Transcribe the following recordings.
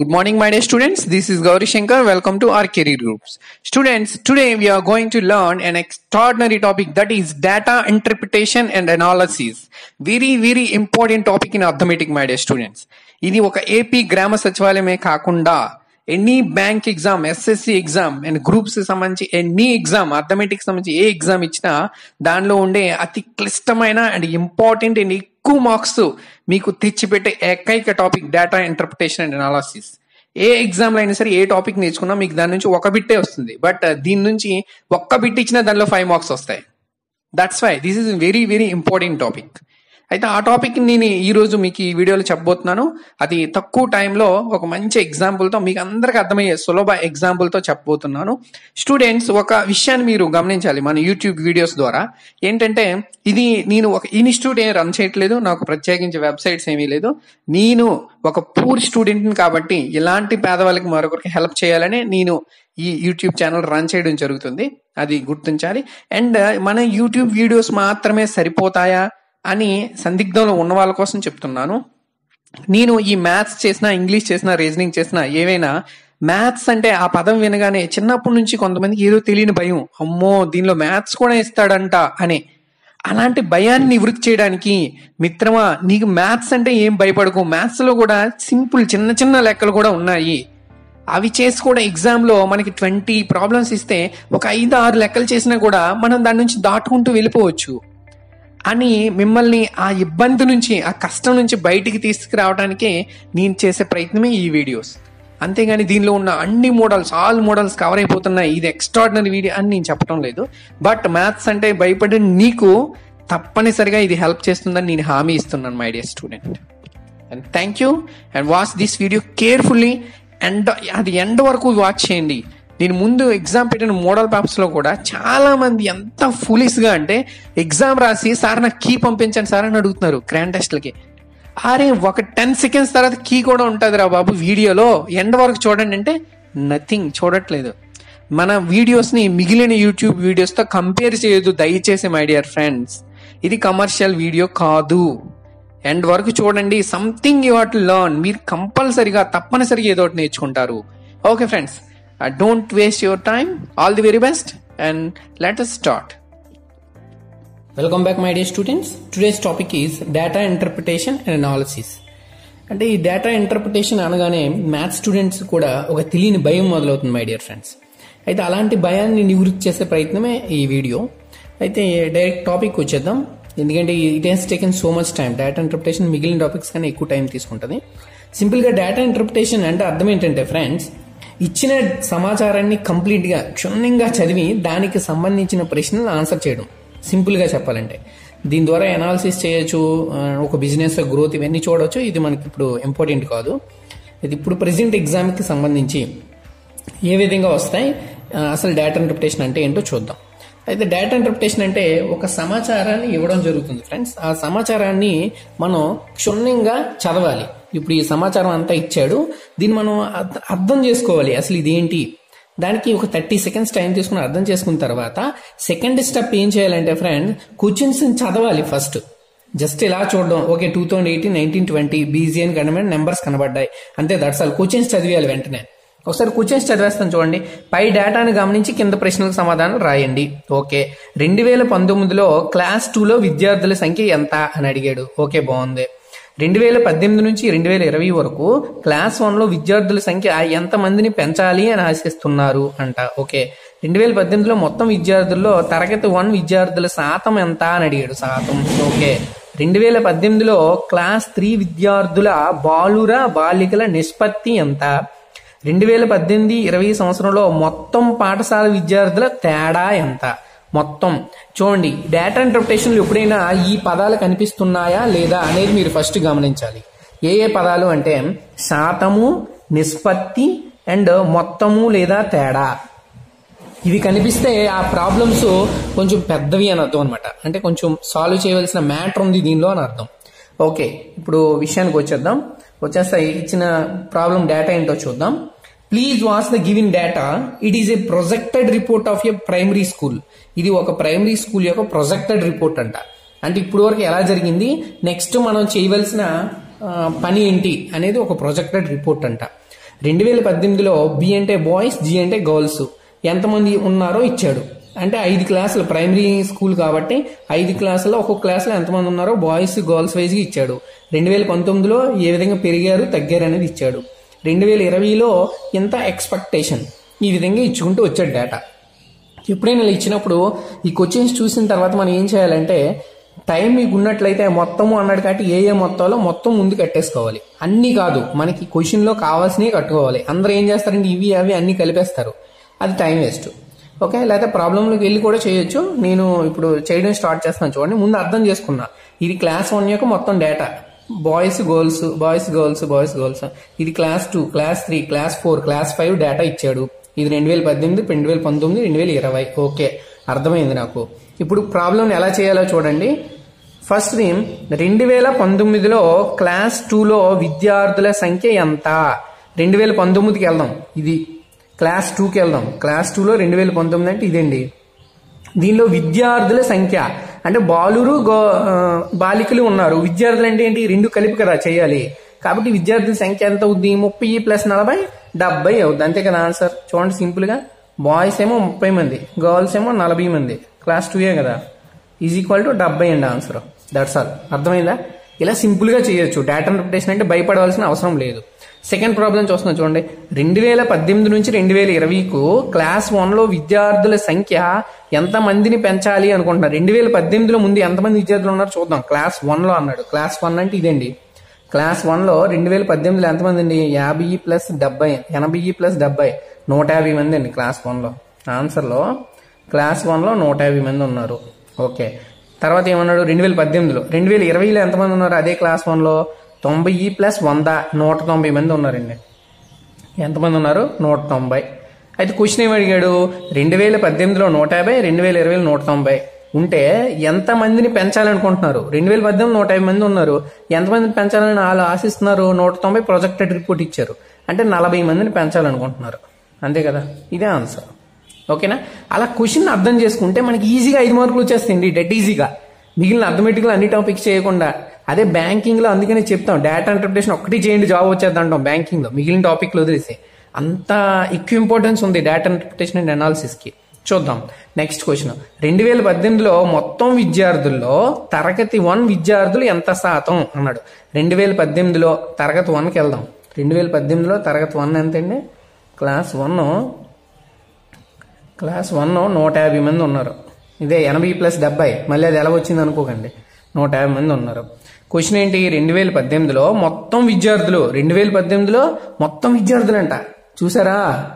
Good morning, my dear students. This is Gauri Shankar. Welcome to our career groups. Students, today we are going to learn an extraordinary topic that is data interpretation and analysis. Very, very important topic in arithmetic, my dear students. ఇది ఒక AP గ్రామ సచివాలయమే కాకుండా any bank exam SSC exam and groups సంబంధించి any exam అథమెటిక్స్ సంబంధించి ఏ exam ఇచ్చినా దానిలో ఉండే అతి క్లిష్టమైన అండ్ ఇంపార్టెంట్ అండ్ ఎక్కువ మార్క్స్ మీకు తెచ్చిపెట్టే ఏకైక topic data interpretation and analysis ఏ ఎగ్జామ్లో అయినా సరే ఏ టాపిక్ నేర్చుకున్నా మీకు దాని నుంచి ఒక బిట్టే వస్తుంది. బట్ uh, దీని నుంచి ఒక్క బిట్ ఇచ్చినా దానిలో ఫైవ్ మార్క్స్ వస్తాయి. That's why this is very very important topic అయితే ఆ టాపిక్ నేను ఈరోజు మీకు ఈ వీడియోలో చెప్పబోతున్నాను. అది తక్కువ టైంలో ఒక మంచి ఎగ్జాంపుల్తో మీకు అందరికీ అర్థమయ్యే సులభ ఎగ్జాంపుల్తో చెప్పబోతున్నాను. స్టూడెంట్స్ ఒక విషయాన్ని మీరు గమనించాలి మన యూట్యూబ్ వీడియోస్ ద్వారా. ఏంటంటే ఇది నేను ఒక ఇన్స్టిట్యూట్ ఏం రన్ చేయట్లేదు నాకు ప్రత్యేకించి వెబ్సైట్స్ ఏమీ లేదు. నేను ఒక పూర్ స్టూడెంట్ని కాబట్టి ఇలాంటి పేదవాళ్ళకి మరొకరికి హెల్ప్ చేయాలని నేను ఈ యూట్యూబ్ ఛానల్ రన్ చేయడం జరుగుతుంది. అది గుర్తించాలి. అండ్ మన యూట్యూబ్ వీడియోస్ మాత్రమే సరిపోతాయా? అని సందిగ్ధంలో ఉన్న వాళ్ళ కోసం చెప్తున్నాను. నేను ఈ మ్యాథ్స్ చేసినా ఇంగ్లీష్ చేసినా రీజనింగ్ చేసినా ఏవైనా మ్యాథ్స్ అంటే ఆ పదం వినగానే చిన్నప్పటి నుంచి కొంతమందికి ఏదో తెలియని భయం. అమ్మో దీనిలో మ్యాథ్స్ కూడా ఇస్తాడంట అని. అలాంటి భయాన్ని నివృత్తి చేయడానికి మిత్రమా నీకు మ్యాథ్స్ అంటే ఏం భయపడకు. మ్యాథ్స్లో కూడా సింపుల్ చిన్న చిన్న లెక్కలు కూడా ఉన్నాయి. అవి చేసి కూడా ఎగ్జామ్లో మనకి ట్వంటీ ప్రాబ్లమ్స్ ఇస్తే ఒక ఐదు ఆరు లెక్కలు చేసినా కూడా మనం దాని నుంచి దాటుకుంటూ వెళ్ళిపోవచ్చు. అని మిమ్మల్ని ఆ ఇబ్బంది నుంచి ఆ కష్టం నుంచి బయటికి తీసుకురావడానికే నేను చేసే ప్రయత్నమే ఈ వీడియోస్. అంతేగాని దీనిలో ఉన్న అన్ని మోడల్స్ ఆల్ మోడల్స్ కవర్ అయిపోతున్నాయి. ఇది ఎక్స్ట్రాడినరీ వీడియో అని నేను చెప్పడం లేదు. బట్ మ్యాథ్స్ అంటే భయపడే నీకు తప్పనిసరిగా ఇది హెల్ప్ చేస్తుందని నేను హామీ ఇస్తున్నాను my dear student and thank you and watch this video carefully end అది ఎండ్ వరకు వాచ్ చేయండి. నేను ముందు ఎగ్జామ్ పెట్టిన మోడల్ పేపర్స్లో కూడా చాలామంది ఎంత ఫులిస్గా అంటే ఎగ్జామ్ రాసి సార్ నాకు కీ పంపించండి సార్ అని అడుగుతున్నారు గ్రాండ్ టెస్ట్లకి అరే ఒక టెన్ సెకండ్స్ తర్వాత కీ కూడా ఉంటుంది రా బాబు వీడియోలో. ఎండ్ వరకు చూడండి అంటే నథింగ్ చూడట్లేదు. మన వీడియోస్ని మిగిలిన యూట్యూబ్ వీడియోస్తో కంపేర్ చేయొద్దు దయచేసి మై డియర్ ఫ్రెండ్స్ ఇది కమర్షియల్ వీడియో కాదు. ఎండ్ వరకు చూడండి సంథింగ్ యూ హాట్ లర్న్ మీరు కంపల్సరిగా తప్పనిసరిగా ఏదో ఒకటి నేర్చుకుంటారు. Okay friends don't waste your time all the very best and let us start welcome back my dear students today's topic is data interpretation and analysis అంటే ఈ డేటా ఇంటర్ప్రిటేషన్ అనగానే maths students కూడా ఒక తెలియని భయం మొదలవుతుంది మై డియర్ ఫ్రెండ్స్ అయితే అలాంటి భయాన్ని నివృత్తి చేసే ప్రయత్నమే ఈ వీడియో అయితే డైరెక్ట్ టాపిక్ వచ్చేద్దాం. ఎందుకంటే it has taken so much time data interpretation మిగిలిన టాపిక్స్ కన్నా ఎక్కువ టైం తీసుకుంటుంది. సింపుల్గా డేటా ఇంటర్ప్రిటేషన్ అంటే అర్థం ఏంటంటే ఫ్రెండ్స్ ఇచ్చిన సమాచారాన్ని కంప్లీట్గా క్షుణ్ణంగా చదివి దానికి సంబంధించిన ప్రశ్నలు ఆన్సర్ చేయడం. సింపుల్గా చెప్పాలంటే. దీని ద్వారా ఎనాలిసిస్ చేయొచ్చు ఒక బిజినెస్ గ్రోత్ ఇవన్నీ చూడవచ్చు ఇది మనకి ఇప్పుడు ఇంపార్టెంట్ కాదు. ఇది ఇప్పుడు ప్రజెంట్ ఎగ్జామ్కి సంబంధించి ఏ విధంగా వస్తాయి అసలు డేటా ఇంటర్ప్రిటేషన్ అంటే ఏంటో చూద్దాం. అయితే డేటా ఇంటర్ప్రిటేషన్ అంటే ఒక సమాచారాన్ని ఇవ్వడం జరుగుతుంది ఫ్రెండ్స్ ఆ సమాచారాన్ని మనం క్షుణ్ణంగా చదవాలి. ఇప్పుడు ఈ సమాచారం అంతా ఇచ్చాడు. దీన్ని మనం అర్థం చేసుకోవాలి. అసలు ఇదేంటి? దానికి ఒక థర్టీ సెకండ్స్ టైం తీసుకుని అర్థం చేసుకున్న తర్వాత సెకండ్ స్టెప్ ఏం చేయాలంటే ఫ్రెండ్ క్వశ్చన్స్ చదవాలి ఫస్ట్. జస్ట్ ఇలా చూడడం. Okay two thousand eighteen nineteen twenty బీజీఎన్ కనబడిన నెంబర్స్ కనబడ్డాయి. అంతే దట్స్ క్వశ్చన్స్ చదివేయాలి వెంటనే. ఒకసారి క్వశ్చన్స్ చదివేస్తాను చూడండి. పై డేటాను గమనించి కింద ప్రశ్నలకు సమాధానం రాయండి. ఓకే రెండు వేల పంతొమ్మిదిలో క్లాస్ టూలో విద్యార్థుల సంఖ్య ఎంత? అని అడిగాడు. ఓకే బాగుంది. రెండు వేల పద్దెనిమిది నుంచి రెండు వేల ఇరవై వరకు క్లాస్ వన్లో విద్యార్థుల సంఖ్య ఎంతమందిని పెంచాలి అని ఆశిస్తున్నారు అంట. ఓకే. రెండు వేల పద్దెనిమిదిలో మొత్తం విద్యార్థుల్లో తరగతి వన్ విద్యార్థుల శాతం ఎంత అని అడిగాడు శాతం. ఓకే. రెండు వేల పద్దెనిమిదిలో క్లాస్ త్రీ విద్యార్థుల బాలుర బాలికల నిష్పత్తి ఎంత? రెండు వేల పద్దెనిమిది ఇరవై సంవత్సరంలో మొత్తం పాఠశాల విద్యార్థుల తేడా ఎంత? మొత్తం. చూడండి డేటా ఇంటర్ప్రిటేషన్లు ఎప్పుడైనా ఈ పదాలు కనిపిస్తున్నాయా లేదా అనేది మీరు ఫస్ట్ గమనించాలి. ఏ ఏ పదాలు అంటే శాతము నిష్పత్తి అండ్ మొత్తము లేదా తేడా. ఇవి కనిపిస్తే ఆ ప్రాబ్లమ్స్ కొంచెం పెద్దవి అని అర్థం అనమాట అంటే కొంచెం సాల్వ్ చేయవలసిన మ్యాటర్ ఉంది దీనిలో అని అర్థం. ఓకే ఇప్పుడు విషయానికి వచ్చేద్దాం. వచ్చేస్తాయి ఇచ్చిన ప్రాబ్లం డేటా ఏంటో చూద్దాం. Please watch the given data it is a projected report of a primary school ఇది ఒక ప్రైమరీ స్కూల్ యొక్క ప్రొజెక్టెడ్ రిపోర్ట్ అంట. అంటే ఇప్పుడు వరకు ఎలా జరిగింది? నెక్స్ట్ మనం చేయవలసిన పని ఏంటి అనేది ఒక ప్రొజెక్టెడ్ రిపోర్ట్ అంట. రెండు వేల పద్దెనిమిదిలో బి అంటే బాయ్స్ జి అంటే గర్ల్స్ ఎంతమంది ఉన్నారో ఇచ్చాడు. అంటే ఐదు క్లాసులు ప్రైమరీ స్కూల్ కాబట్టి ఐదు క్లాసుల్లో ఒక్కొక్క క్లాసులో ఎంతమంది ఉన్నారో బాయ్స్ గర్ల్స్ వైజ్గా ఇచ్చాడు. రెండు వేల పంతొమ్మిదిలో ఏ విధంగా పెరిగారు తగ్గారు అనేది ఇచ్చాడు. రెండు వేల ఇరవైలో ఇంత ఎక్స్పెక్టేషన్ ఈ విధంగా ఇచ్చుకుంటూ వచ్చాడు డేటా ఎప్పుడైనా ఇలా ఇచ్చినప్పుడు ఈ క్వశ్చన్స్ చూసిన తర్వాత మనం ఏం చేయాలంటే టైం మీకు ఉన్నట్లయితే మొత్తము అన్నాడు కాబట్టి ఏ ఏ మొత్తంలో మొత్తం ముందు కట్టేసుకోవాలి. అన్నీ కాదు మనకి క్వశ్చన్లో కావాల్సినవి కట్టుకోవాలి. అందరూ ఏం చేస్తారంటే ఇవి అవి అన్నీ కలిపేస్తారు. అది టైం వేస్ట్ ఓకే? లేకపోతే ప్రాబ్లంలోకి వెళ్ళి కూడా చేయొచ్చు. నేను ఇప్పుడు చేయడం స్టార్ట్ చేస్తాను చూడండి. ముందు అర్థం చేసుకున్నా. ఇది క్లాస్ వన్ యొక్క మొత్తం data boys girls boys girls boys girls ఇది class two class three class four class five data ఇచ్చాడు. ఇది రెండు వేల పద్దెనిమిది రెండు వేల పంతొమ్మిది రెండు వేల ఇరవై. ఓకే అర్థమైంది నాకు. ఇప్పుడు ప్రాబ్లం ఎలా చేయాలో చూడండి. ఫస్ట్ థింగ్ రెండు వేల పంతొమ్మిదిలో క్లాస్ టూలో విద్యార్థుల సంఖ్య ఎంత? రెండు వేల పంతొమ్మిదికి వెళ్దాం. ఇది క్లాస్ టూకి వెళ్దాం. క్లాస్ టూలో రెండు వేల పంతొమ్మిది అంటే ఇదండి దీనిలో విద్యార్థుల సంఖ్య. అంటే బాలురు గో- బాలికలు ఉన్నారు. విద్యార్థులు అంటే ఏంటి? రెండు కలిపి కదా చేయాలి. కాబట్టి విద్యార్థుల సంఖ్య ఎంత అవుద్ది? ముప్పై ప్లస్ నలభై డెబ్బై అవుద్ది. అంతే కదా ఆన్సర్? చూడండి సింపుల్గా. బాయ్స్ ఏమో ముప్పై మంది గర్ల్స్ ఏమో నలభై మంది. క్లాస్ టూయే కదా? ఈజ్ ఈక్వల్ టు డెబ్బై అండి ఆన్సర్. దట్స్ ఆల్ అర్థమైందా? ఇలా సింపుల్గా చేయొచ్చు. డేటా ఇంటర్ప్రిటేషన్ అంటే భయపడవలసిన అవసరం లేదు. సెకండ్ ప్రాబ్లం చూస్తున్నా చూడండి. రెండు వేల పద్దెనిమిది నుంచి రెండు వేల ఇరవైకు క్లాస్ వన్లో విద్యార్థుల సంఖ్య ఎంతమందిని పెంచాలి అనుకుంటున్నారు రెండు వేల పద్దెనిమిదిలో ముందు ఎంతమంది విద్యార్థులు ఉన్నారు చూద్దాం. క్లాస్ వన్లో అన్నాడు. క్లాస్ వన్ అంటే ఇదండి క్లాస్ వన్లో రెండు వేల పద్దెనిమిదిలో ఎంతమంది అండి? యాభై ప్లస్ డెబ్బై ఎనభై ప్లస్ డెబ్బై నూట యాభై మంది అండి క్లాస్ వన్లో ఆన్సర్లో క్లాస్ వన్లో నూట యాభై మంది ఉన్నారు. ఓకే తర్వాత ఏమన్నాడు? రెండు వేల పద్దెనిమిదిలో. రెండు వేల ఇరవైలో ఎంతమంది ఉన్నారు? అదే క్లాస్ వన్లో తొంభై ప్లస్ వంద నూట తొంభై మంది ఉన్నారండి. ఎంతమంది ఉన్నారు? నూట తొంభై. అయితే క్వశ్చన్ ఏమి అడిగాడు? రెండు వేల పద్దెనిమిదిలో నూట యాభై రెండు వేల ఇరవైలో నూట తొంభై. ఉంటే ఎంత మందిని పెంచాలనుకుంటున్నారు? రెండు వేల పద్దెనిమిది నూట యాభై మంది ఉన్నారు. ఎంతమందిని పెంచాలని వాళ్ళు ఆశిస్తున్నారు? నూట తొంభై ప్రొజెక్టెడ్ రిపోర్ట్ ఇచ్చారు. అంటే నలభై మందిని పెంచాలనుకుంటున్నారు. అంతే కదా? ఇదే ఆన్సర్. ఓకేనా? అలా క్వశ్చన్ అర్థం చేసుకుంటే మనకి ఈజీగా ఐదు మార్కులు వచ్చేస్తాయండి డెట్ ఈజీగా. మిగిలిన అర్థమెటిక్గా అన్ని టాపిక్స్ చేయకుండా అదే బ్యాంకింగ్లో అందుకనే చెప్తాం డేటా ఇంటర్ప్రిటేషన్ ఒకటి చేయండి జాబ్ వచ్చేది అంటాం బ్యాంకింగ్లో మిగిలిన టాపిక్లు వదిలేసి అంత ఎక్కువ ఇంపార్టెన్స్ ఉంది డేటా ఇంటర్ప్రిటేషన్ అండ్ అనాలిసిస్కి. చూద్దాం. నెక్స్ట్ క్వశ్చన్ రెండు వేల పద్దెనిమిదిలో మొత్తం విద్యార్థుల్లో తరగతి వన్ విద్యార్థులు ఎంత శాతం? అన్నాడు. రెండు వేల పద్దెనిమిదిలో తరగతి వన్కి వెళ్దాం. రెండు వేల పద్దెనిమిదిలో తరగతి వన్ ఎంతండి? Class one. క్లాస్ వన్ నూట యాభై మంది ఉన్నారు. ఇదే ఎనభై ప్లస్ డెబ్బై. మళ్ళీ అది ఎలా వచ్చింది అనుకోకండి. నూట యాభై మంది ఉన్నారు. క్వశ్చన్ ఏంటి? రెండు వేల పద్దెనిమిదిలో మొత్తం విద్యార్థులు రెండు వేల పద్దెనిమిదిలో మొత్తం విద్యార్థులంట. చూసారా?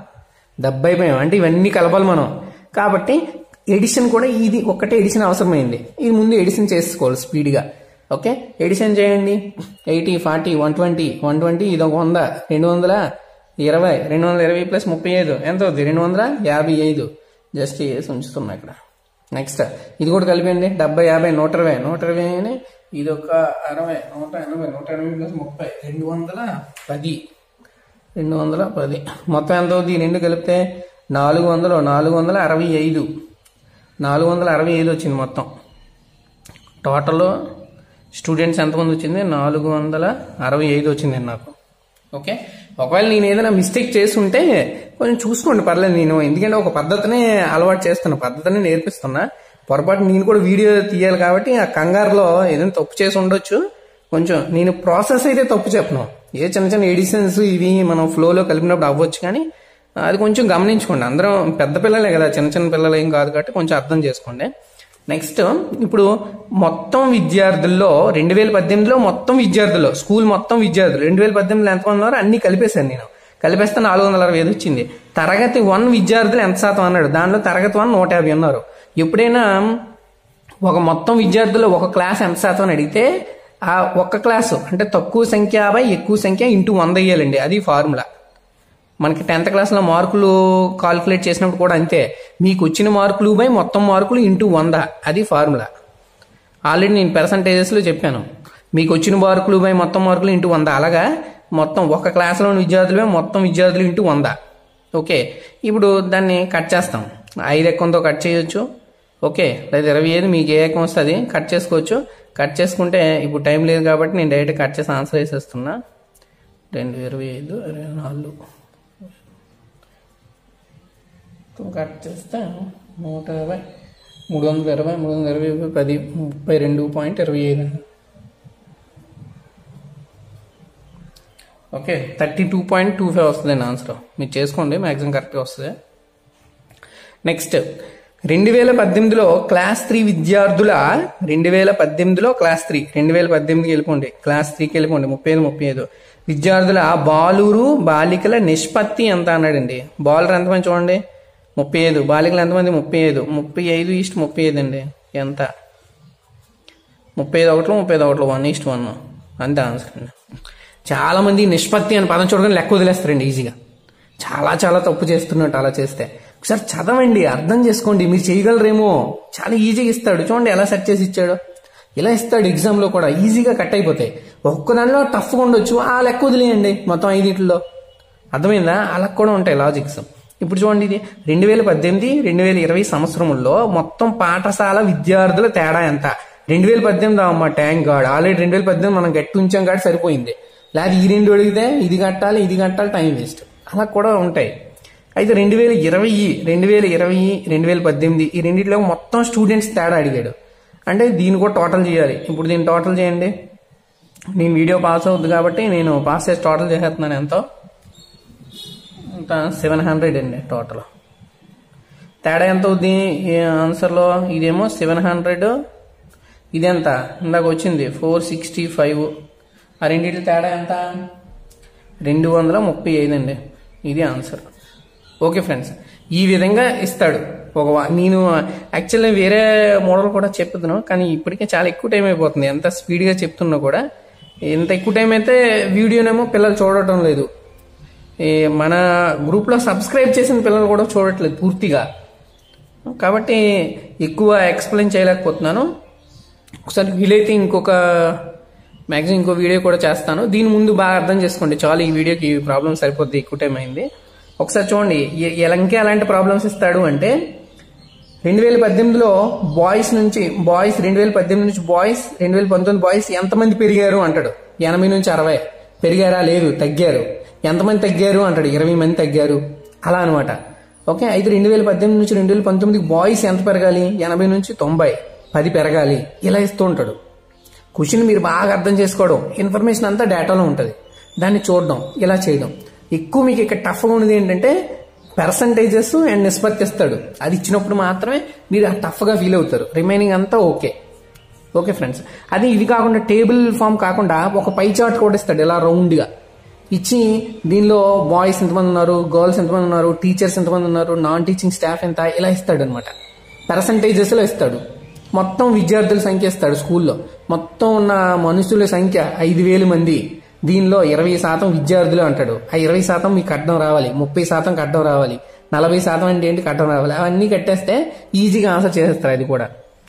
డెబ్బై పోయాం. అంటే ఇవన్నీ కలపాలి మనం. కాబట్టి ఎడిషన్ కూడా ఇది ఒక్కటే ఎడిషన్ అవసరమైంది. ఇది ముందు ఎడిషన్ చేసుకోవాలి స్పీడ్గా. ఓకే? ఎడిషన్ చేయండి. Eighty forty one twenty. One twenty ఇది ఒక వంద. రెండు వందల ఇరవై. రెండు వందల ఇరవై ప్లస్ ముప్పై ఐదు. ఎంత అవుతుంది రెండు వందల యాభై ఐదు. జస్ట్ ఉంచుతున్నా ఇక్కడ. నెక్స్ట్ ఇది కూడా కలిపండి డెబ్బై యాభై నూట ఇరవై. నూట ఇరవై అని ఇది ఒక అరవై నూట ఎనభై నూట ఎనభై ప్లస్ ముప్పై. రెండు వందల పది. రెండు వందల పది. మొత్తం ఎంత అవుతుంది ఈ రెండు కలిపితే నాలుగు వందలు నాలుగు వందల అరవై ఐదు. నాలుగు వందల అరవై ఐదు వచ్చింది మొత్తం. టోటల్ స్టూడెంట్స్ ఎంతమంది వచ్చింది? నాలుగు వందల అరవై ఐదు వచ్చింది నాకు. ఓకే ఒకవేళ నేను ఏదైనా మిస్టేక్ చేస్తుంటే కొంచెం చూసుకోండి పర్లేదు నేను. ఎందుకంటే ఒక పద్ధతినే అలవాటు చేస్తున్నా పద్ధతిని నేర్పిస్తున్నా. పొరపాటు నేను కూడా వీడియో తీయాలి కాబట్టి ఆ కంగారులో ఏదైనా తప్పు చేసి ఉండొచ్చు. కొంచెం నేను ప్రాసెస్ అయితే తప్పు చెప్పను. ఏ చిన్న చిన్న ఎడిషన్స్ ఇవి మనం ఫ్లోలో కలిపినప్పుడు అవ్వచ్చు కానీ అది కొంచెం గమనించుకోండి. అందరం పెద్ద పిల్లలే కదా చిన్న చిన్న పిల్లలు ఏం కాదు కాబట్టి కొంచెం అర్థం చేసుకోండి. నెక్స్ట్ ఇప్పుడు మొత్తం విద్యార్థుల్లో రెండు వేల పద్దెనిమిదిలో మొత్తం విద్యార్థులు స్కూల్ మొత్తం విద్యార్థులు రెండు వేల పద్దెనిమిదిలో ఎంతమంది ఉన్నారో అన్ని కలిపేశాను నేను. కలిపేస్తే నాలుగు వందల అరవై ఐదు వచ్చింది. తరగతి వన్ విద్యార్థులు ఎంత శాతం అన్నాడు? దానిలో తరగతి వన్ నూట యాభై ఉన్నారు. ఎప్పుడైనా ఒక మొత్తం విద్యార్థుల్లో ఒక క్లాస్ ఎంత శాతం అని అడిగితే ఆ ఒక్క క్లాసు అంటే తక్కువ సంఖ్య బై ఎక్కువ సంఖ్య ఇంటూ వంద వేయాలండి అది ఫార్ములా. మనకి టెన్త్ క్లాస్లో మార్కులు కాల్కులేట్ చేసినప్పుడు కూడా అంతే. మీకు వచ్చిన మార్కులు బై మొత్తం మార్కులు ఇంటూ వంద. అది ఫార్ములా. ఆల్రెడీ నేను పెర్సంటేజెస్లో చెప్పాను. మీకు వచ్చిన మార్కులు బై మొత్తం మార్కులు ఇంటూ వంద. అలాగా మొత్తం ఒక క్లాస్లోని ఉన్న బై మొత్తం విద్యార్థులు ఇంటూ వంద. ఓకే. ఇప్పుడు దాన్ని కట్ చేస్తాం. ఐదు ఎక్కంతో కట్ చేయొచ్చు. ఓకే. లేదా ఇరవై ఐదు మీకు ఏ ఎక్కం వస్తుంది? కట్ చేసుకోవచ్చు. కట్ చేసుకుంటే ఇప్పుడు టైం లేదు కాబట్టి నేను డైరెక్ట్ కట్ చేసి ఆన్సర్ వేసేస్తున్నా. రెండు ఇరవై ఐదు ఇరవై నాలుగు. కట్ చేస్తే నూట ఇరవై మూడు వందల ఇరవై మూడు వందల ఇరవై పది ముప్పై రెండు పాయింట్ ఇరవై ఐదు okay thirty two point two five వస్తుందండి ఆన్సర్ మీరు చేసుకోండి మ్యాక్సిమం కరెక్ట్గా వస్తుంది. నెక్స్ట్ రెండు వేల పద్దెనిమిదిలో క్లాస్ త్రీ విద్యార్థుల రెండు వేల పద్దెనిమిదిలో క్లాస్ త్రీ రెండు వేల పద్దెనిమిదికి వెళ్ళిపోండి. క్లాస్ త్రీకి వెళ్ళిపోండి ముప్పై ఐదు ముప్పై ఐదు. విద్యార్థుల బాలూరు బాలికల నిష్పత్తి ఎంత అన్నాడండి? బాలురు ఎంతమంది చూడండి. ముప్పై ఐదు. బాలికలు ఎంతమంది? ముప్పై ఐదు. ముప్పై ఐదు ఈస్ట్ ముప్పై ఐదు అండి. ఎంత? ముప్పై ఐదు ఒకటిలో ముప్పై ఐదు ఒకటిలో వన్ ఈస్ట్ వన్. అంతే ఆన్సర్ అండి. చాలామంది నిష్పత్తి అని పదం చూడగానే లెక్క వదిలేస్తారండి ఈజీగా. చాలా చాలా తప్పు చేస్తున్నట్టు అలా చేస్తే. ఒకసారి చదవండి అర్థం చేసుకోండి. మీరు చేయగలరేమో? చాలా ఈజీగా ఇస్తాడు. చూడండి ఎలా సెట్ చేసి ఇచ్చాడు. ఇలా ఇస్తాడు ఎగ్జామ్లో కూడా. ఈజీగా కట్ అయిపోతాయి. ఒక్క దానిలో టఫ్గా ఉండొచ్చు. ఆ లెక్క వదిలేయండి మొత్తం ఐదింటిలో. అర్థమైందా? అలా కూడా ఉంటాయి లాజిక్స్. ఇప్పుడు చూడండి ఇది రెండు వేల పద్దెనిమిది రెండు వేల ఇరవై సంవత్సరంలో మొత్తం పాఠశాల విద్యార్థుల తేడా ఎంత? రెండు వేల పద్దెనిమిది అమ్మ ట్యాంక్ గాడ్ ఆల్రెడీ రెండు వేల పద్దెనిమిది మనం గట్టి ఉంచాం కాబట్టి సరిపోయింది. లేదా ఈ రెండు అడిగితే ఇది కట్టాలి ఇది కట్టాలి టైం వేస్ట్ అలా కూడా ఉంటాయి. అయితే రెండు వేల ఇరవై రెండు వేల ఇరవై రెండు వేల పద్దెనిమిది ఈ రెండింటిలో మొత్తం స్టూడెంట్స్ తేడా అడిగాడు. అంటే దీన్ని కూడా టోటల్ చేయాలి. ఇప్పుడు దీన్ని టోటల్ చేయండి. నేను వీడియో పాస్ అవుద్ది కాబట్టి నేను పాస్ చేసి టోటల్ చేసేస్తున్నాను ఎంతో. సెవెన్ హండ్రెడ్ అండి టోటల్. తేడా ఎంత అవుద్ది? ఈ ఆన్సర్లో ఇదేమో సెవెన్ హండ్రెడ్. ఇదెంత? ఇందాక వచ్చింది ఫోర్ సిక్స్టీ ఫైవ్. ఆ రెండింటి తేడా ఎంత? రెండు వందల ముప్పై ఐదు అండి. ఇది ఆన్సర్ ఓకే ఫ్రెండ్స్ ఈ విధంగా ఇస్తాడు. ఒక నేను యాక్చువల్లీ వేరే మోడల్ కూడా చెప్తున్నాను కానీ ఇప్పటికే చాలా ఎక్కువ టైం అయిపోతుంది. ఎంత స్పీడ్గా చెప్తున్నా కూడా ఎంత ఎక్కువ టైం అయితే వీడియోనేమో పిల్లలు చూడటం లేదు. మన గ్రూప్లో సబ్స్క్రైబ్ చేసిన పిల్లలు కూడా చూడట్లేదు పూర్తిగా. కాబట్టి ఎక్కువ ఎక్స్ప్లెయిన్ చేయలేకపోతున్నాను. ఒకసారి వీలైతే ఇంకొక మ్యాక్సిమం ఇంకో వీడియో కూడా చేస్తాను. దీని ముందు బాగా అర్థం చేసుకోండి. చాలు ఈ వీడియోకి ఈ ప్రాబ్లం సరిపోద్ది ఎక్కువ టైం అయింది. ఒకసారి చూడండి ఎలంకే అలాంటి ప్రాబ్లమ్స్ ఇస్తాడు అంటే రెండు వేల పద్దెనిమిదిలో బాయ్స్ నుంచి బాయ్స్ రెండు వేల పద్దెనిమిది నుంచి బాయ్స్ రెండు వేల పంతొమ్మిది బాయ్స్ ఎంతమంది పెరిగారు అంటాడు. ఎనభై నుంచి అరవై. పెరిగారా? లేదు తగ్గారు. ఎంతమంది తగ్గారు? అంటాడు. ఇరవై మంది తగ్గారు. అలా అనమాట ఓకే అయితే రెండు వేల పద్దెనిమిది నుంచి రెండు వేల పంతొమ్మిదికి బాయ్స్ ఎంత పెరగాలి? ఎనభై నుంచి తొంభై. పది పెరగాలి. ఇలా ఇస్తూ ఉంటాడు. క్వశ్చన్ మీరు బాగా అర్థం చేసుకోవడం. ఇన్ఫర్మేషన్ అంతా డేటాలో ఉంటుంది. దాన్ని చూడడం. ఇలా చేయడం. ఎక్కువ మీకు ఇక్కడ టఫ్గా ఉన్నది ఏంటంటే పర్సంటేజెస్ అండ్ నిష్పత్తి ఇస్తాడు. అది ఇచ్చినప్పుడు మాత్రమే మీరు టఫ్గా ఫీల్ అవుతారు. రిమైనింగ్ అంతా ఓకే. ఓకే ఫ్రెండ్స్ అది ఇది కాకుండా టేబుల్ ఫామ్ కాకుండా ఒక పై చార్ట్ కూడా ఇస్తాడు. ఇలా రౌండ్గా. ఇచ్చి దీనిలో బాయ్స్ ఎంతమంది ఉన్నారు గర్ల్స్ ఎంతమంది ఉన్నారు టీచర్స్ ఎంతమంది ఉన్నారు నాన్ టీచింగ్ స్టాఫ్ ఎంత ఇలా ఇస్తాడు అనమాట పర్సంటేజెస్లో ఇస్తాడు. మొత్తం విద్యార్థుల సంఖ్య ఇస్తాడు స్కూల్లో. మొత్తం ఉన్న మనుషుల సంఖ్య ఐదు వేలు మంది. దీనిలో ఇరవై శాతం విద్యార్థులు అంటాడు. ఆ ఇరవై శాతం మీకు కట్టడం రావాలి. ముప్పై శాతం కట్టడం రావాలి. నలభై శాతం అంటే ఏంటి కట్టడం రావాలి. అవన్నీ కట్టేస్తే ఈజీగా ఆన్సర్ చేసేస్తారు అది కూడా.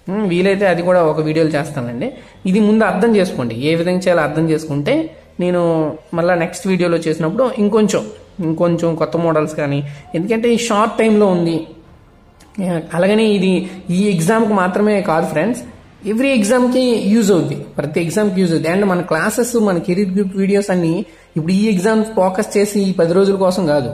వీలైతే అది కూడా ఒక వీడియోలు చేస్తానండి. ఇది ముందు అర్థం చేసుకోండి. ఏ విధంగా చేయాలో అర్థం చేసుకుంటే నేను మళ్ళీ నెక్స్ట్ వీడియోలో చేసినప్పుడు ఇంకొంచెం ఇంకొంచెం కొత్త మోడల్స్ కానీ ఎందుకంటే ఈ షార్ట్ టైంలో ఉంది. అలాగనే ఇది ఈ ఎగ్జామ్కి మాత్రమే కాదు ఫ్రెండ్స్ ఎవ్రీ ఎగ్జామ్కి యూజ్ అవుద్ది. ప్రతి ఎగ్జామ్కి యూజ్ అవుద్ది. అండ్ మన క్లాసెస్ మన కెరీర్ గ్రూప్ వీడియోస్ అన్ని ఇప్పుడు ఈ ఎగ్జామ్ ఫోకస్ చేసి ఈ పది రోజుల కోసం కాదు.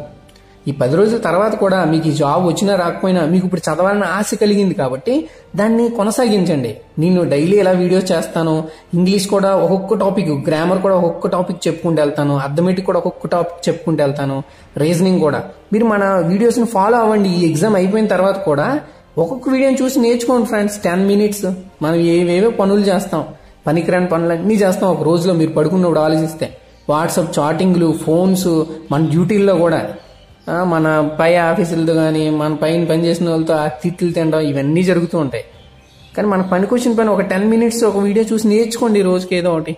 ఈ పది రోజుల తర్వాత కూడా మీకు ఈ జాబ్ వచ్చినా రాకపోయినా మీకు ఇప్పుడు చదవాలని ఆశ కలిగింది కాబట్టి దాన్ని కొనసాగించండి. నేను డైలీ ఎలా వీడియోస్ చేస్తాను? ఇంగ్లీష్ కూడా ఒక్కొక్క టాపిక్ గ్రామర్ కూడా ఒక్కొక్క టాపిక్ చెప్పుకుంటూ వెళ్తాను. అర్థమెటిక్ కూడా ఒక్కొక్క టాపిక్ చెప్పుకుంటూ వెళ్తాను. రీజనింగ్ కూడా. మీరు మన వీడియోస్ని ఫాలో అవ్వండి. ఈ ఎగ్జామ్ అయిపోయిన తర్వాత కూడా ఒక్కొక్క వీడియోని చూసి నేర్చుకోండి ఫ్రెండ్స్ టెన్ మినిట్స్ మనం ఏవేవో పనులు చేస్తాం. పనికిరాని పనులు అన్నీ చేస్తాం. ఒక రోజులో మీరు పడుకున్నప్పుడు ఆలోచిస్తే వాట్సాప్ చాటింగ్లు ఫోన్స్ మన డ్యూటీల్లో కూడా మన పై ఆఫీసులతో కానీ మన పైన పనిచేసిన వాళ్ళతో ఆ తిట్లు తినడం ఇవన్నీ జరుగుతూ ఉంటాయి. కానీ మన పనికి వచ్చిన పని ఒక టెన్ మినిట్స్ ఒక వీడియో చూసి నేర్చుకోండి రోజుకి ఏదో ఒకటి.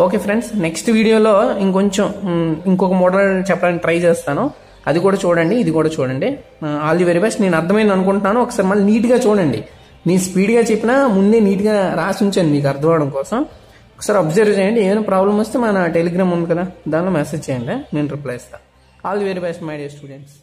ఓకే ఫ్రెండ్స్ నెక్స్ట్ వీడియోలో ఇంకొంచెం ఇంకొక మోడల్ చెప్పడానికి ట్రై చేస్తాను. అది కూడా చూడండి ఇది కూడా చూడండి. All the very best. నేను అర్థమైంది అనుకుంటున్నాను. ఒకసారి మళ్ళీ నీట్గా చూడండి. నేను స్పీడ్గా చెప్పినా ముందే నీట్గా రాసి ఉంచాను మీకు అర్థం అవడం కోసం. ఒకసారి అబ్జర్వ్ చేయండి. ఏమైనా ప్రాబ్లం వస్తే మన టెలిగ్రామ్ ఉంది కదా దానిలో మెసేజ్ చేయండి. నేను రిప్లై ఇస్తాను all the very best my dear students